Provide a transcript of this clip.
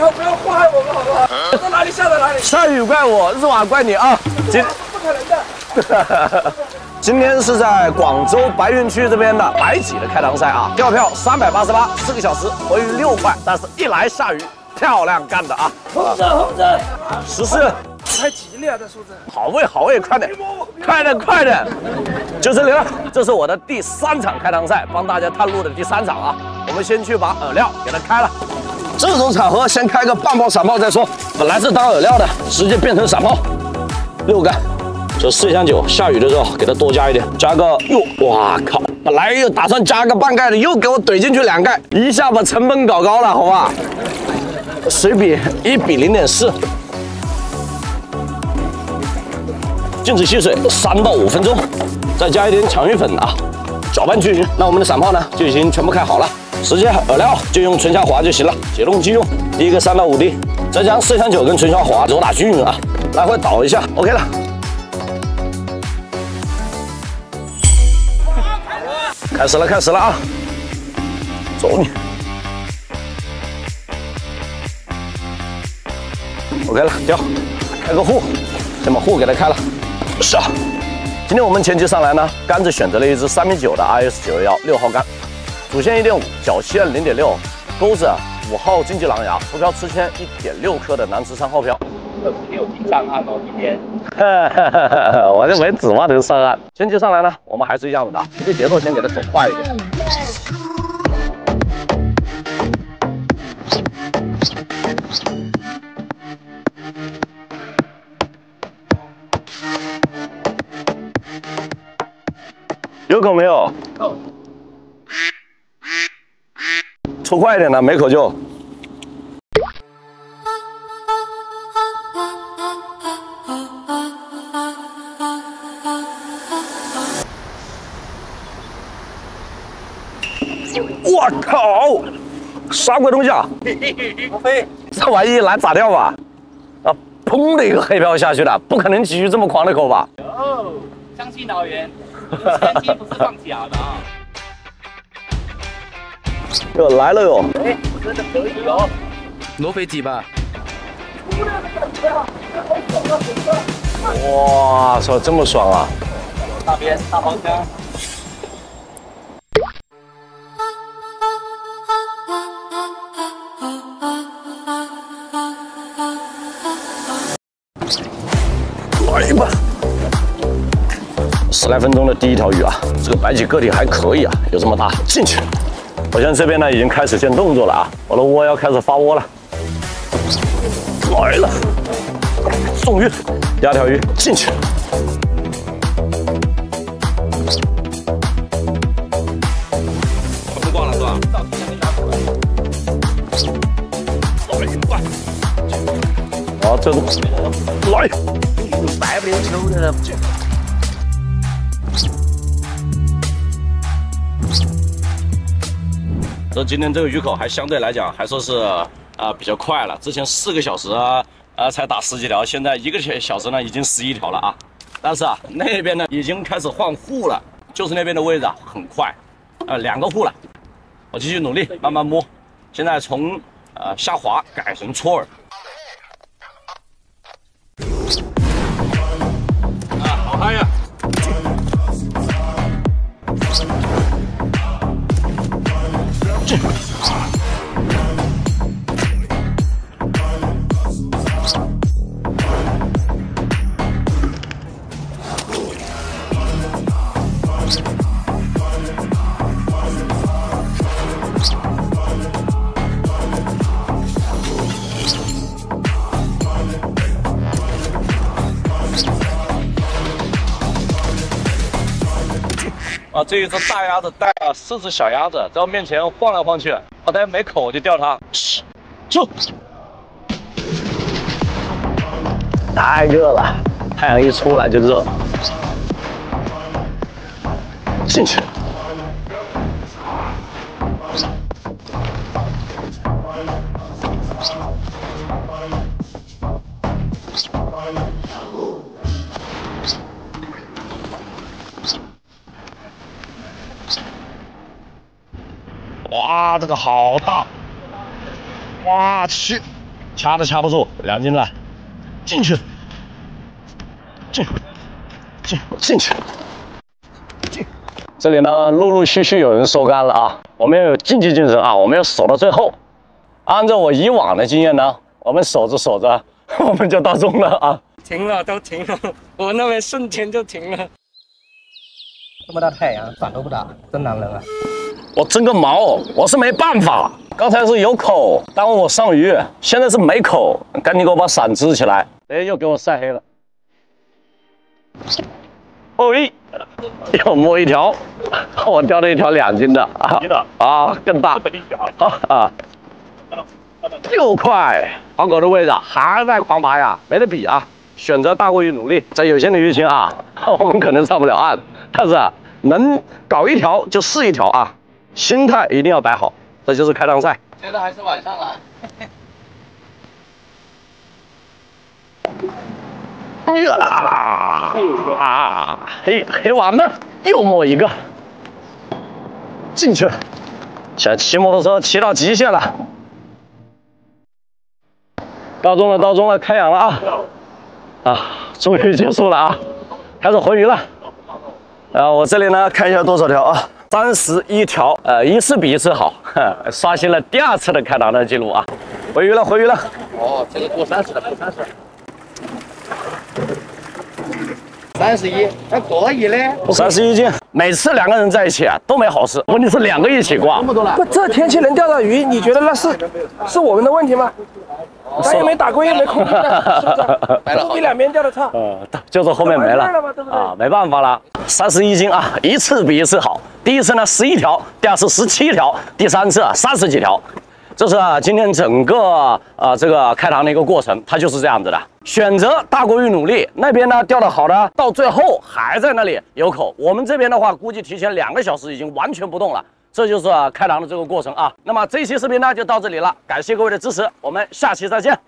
以后不要祸害我们，好不好？到哪里下到哪里。下雨怪我，日瓦怪你啊！今不可能的。今天是在广州白云区这边的白起的开塘赛啊，跳票三百八十八，四个小时回鱼六块，但是一来下雨，漂亮干的啊！红着红着，十四，太吉利啊，这数字。好位好位，快点，快点快点，就这里了。这是我的第三场开塘赛，帮大家探路的第三场啊。我们先去把饵料给它开了。这种场合先开个半包散炮再说。本来是当饵料的，直接变成散炮，六杆。这四箱酒，下雨的时候给它多加一点，加个哟，哇靠！本来又打算加个半盖的，又给我怼进去两盖，一下把成本搞高了，好吧？水比一比零点四，静止吸水三到五分钟，再加一点强鱼粉啊，搅拌均匀。那我们的散炮呢就已经全部开好了，直接饵料就用纯虾滑就行了，解冻即用。第一个三到五滴，再将麝香酒跟纯虾滑揉打均匀啊，来回倒一下，OK 了。开始了，开始了啊！走你！OK 了，钓，开个户，先把户给它开了。是啊，今天我们前期上来呢，杆子选择了一支三米九的 RS 九幺幺六号杆，主线一点五，脚线零点六，钩子五号竞技狼牙，浮漂吃铅一点六克的南池三号漂。没有进上岸哦，今天。我就没指望能上岸。前期上来呢，我们还是一样的，这个节奏先给它走快一点。有口没有？够。出快一点的，没口就。我靠！啥鬼东西啊？无非这玩意难咋掉吧？啊，砰的一个黑漂下去了，不可能继续这么狂的口吧？哦，相信导员，前期不是放假的啊。哟，来了哟！哎，真的可以哦。挪飞机吧？哇操，这么爽啊！大边大方向。来吧！十来分钟的第一条鱼啊，这个白鲫个体还可以啊，有这么大，进去。我现在这边呢已经开始见动作了啊，我的窝要开始发窝了。来了，送鱼，第二条鱼进去。全部挂了是吧？好，这都来。白不溜秋的。这这今天这个鱼口还相对来讲还说是啊比较快了，之前四个小时啊才打十几条，现在一个小时呢已经十一条了啊。但是啊那边呢已经开始换户了，就是那边的位置啊很快，呃两个户了。我继续努力慢慢摸，现在从呃下滑改成搓饵。这一只大鸭子带了四只小鸭子在我面前晃来晃去，好在没口我就钓它，就。太热了，太阳一出来就热，进去。哇，这个好大！哇去，掐都掐不住，两斤了，进去，进，进，进去，进。这里呢，陆陆续续有人收竿了啊，我们要有竞技精神啊，我们要守到最后。按照我以往的经验呢，我们守着守着，我们就到中了啊。停了，都停了，我那边瞬间就停了。这么大太阳，伞都不打，真男人啊！我蒸个毛，我是没办法。刚才是有口耽误我上鱼，现在是没口，赶紧给我把伞支起来。哎，又给我晒黑了。哦咦，又摸一条，我钓了一条两斤的啊啊，更大啊，又快，黄狗的位置还在狂爬呀，没得比啊。选择大过于努力，在有限的鱼情啊，我们可能上不了岸，但是啊，能搞一条就是一条啊。心态一定要摆好，这就是开档赛。现在还是晚上了。哎呀啊！黑黑完了，又摸一个，进去。现在骑摩托车骑到极限了，到中了，到中了，开养了啊！啊，终于结束了啊，开始回鱼了。啊，我这里呢，看一下多少条啊？三十一条，呃，一次比一次好，刷新了第二次的开档的记录啊！回鱼了，回鱼了。哦，这个过三十了，过三十。三十一，还可以嘞。三十一斤，每次两个人在一起啊都没好事，问题是两个一起挂。么多了。不，这天气能钓到鱼，你觉得那是是我们的问题吗？咱也没打过，也没空运的，是不是？都比两边钓的差。呃，就是后面没了啊，没办法了。三十一斤啊，一次比一次好。第一次呢十一条，第二次十七条，第三次啊三十几条。这是啊，今天整个啊这个开膛的一个过程，它就是这样子的。选择大过于努力，那边呢钓的好的，到最后还在那里有口。我们这边的话，估计提前两个小时已经完全不动了。这就是啊开膛的这个过程啊。那么这一期视频呢就到这里了，感谢各位的支持，我们下期再见。